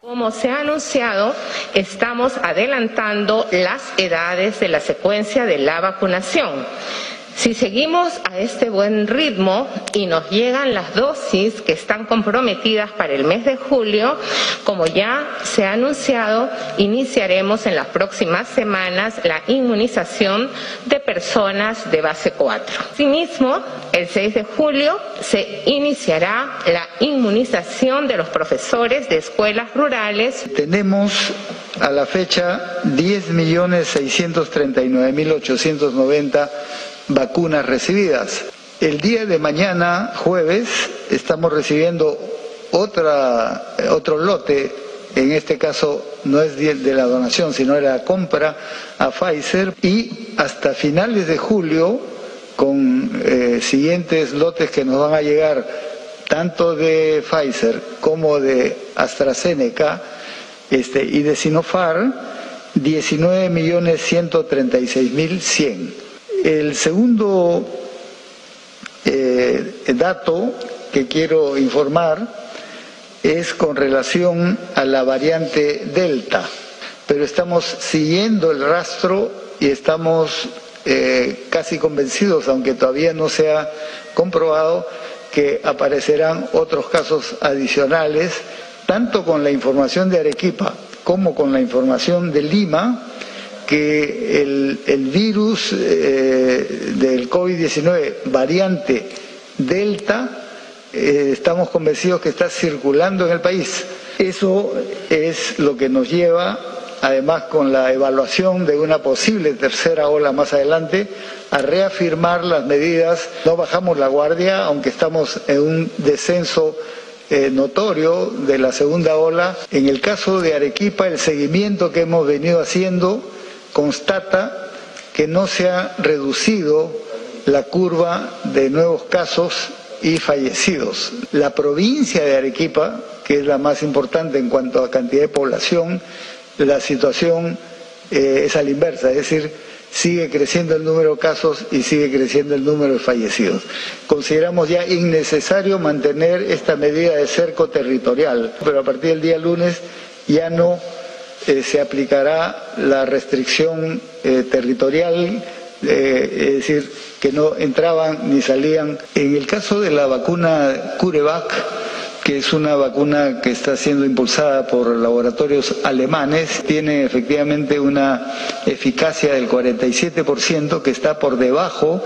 Como se ha anunciado, estamos adelantando las edades de la secuencia de la vacunación. Si seguimos a este buen ritmo y nos llegan las dosis que están comprometidas para el mes de julio, como ya se ha anunciado, iniciaremos en las próximas semanas la inmunización de personas de base 4. Asimismo, el 6 de julio se iniciará la inmunización de los profesores de escuelas rurales. Tenemos a la fecha 10.639.890 vacunas recibidas. El día de mañana, jueves, estamos recibiendo otra, otro lote, en este caso no es de la donación, sino de la compra a Pfizer, y hasta finales de julio, con eh, siguientes lotes que nos van a llegar, tanto de Pfizer como de AstraZeneca este, y de Sinopharm, 19.136.100. El segundo eh, dato que quiero informar es con relación a la variante Delta, pero estamos siguiendo el rastro y estamos eh, casi convencidos, aunque todavía no se ha comprobado, que aparecerán otros casos adicionales, tanto con la información de Arequipa como con la información de Lima, que el, virus eh, del COVID-19 variante Delta, eh, estamos convencidos que está circulando en el país. Eso es lo que nos lleva, además con la evaluación de una posible tercera ola más adelante, a reafirmar las medidas. No bajamos la guardia, aunque estamos en un descenso eh, notorio de la segunda ola. En el caso de Arequipa, el seguimiento que hemos venido haciendo constata que no se ha reducido la curva de nuevos casos y fallecidos. La provincia de Arequipa, que es la más importante en cuanto a cantidad de población, la situación eh, es a la inversa, es decir, sigue creciendo el número de casos y sigue creciendo el número de fallecidos. Consideramos ya innecesario mantener esta medida de cerco territorial, pero a partir del día lunes ya no eh, se aplicará la restricción eh, territorial, eh, es decir, que no entraban ni salían. En el caso de la vacuna CureVac, que es una vacuna que está siendo impulsada por laboratorios alemanes, tiene efectivamente una eficacia del 47% que está por debajo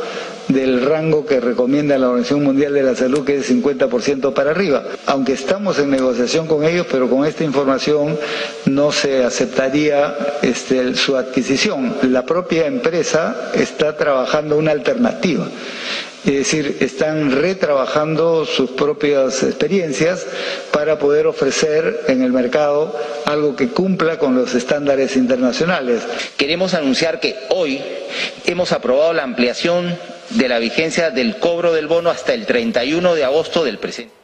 del rango que recomienda la Organización Mundial de la Salud, que es 50% para arriba. Aunque estamos en negociación con ellos, pero con esta información no se aceptaría este, su adquisición. La propia empresa está trabajando una alternativa. Es decir, están retrabajando sus propias experiencias para poder ofrecer en el mercado algo que cumpla con los estándares internacionales. Queremos anunciar que hoy hemos aprobado la ampliación de la vigencia del cobro del bono hasta el 31 de agosto del presente.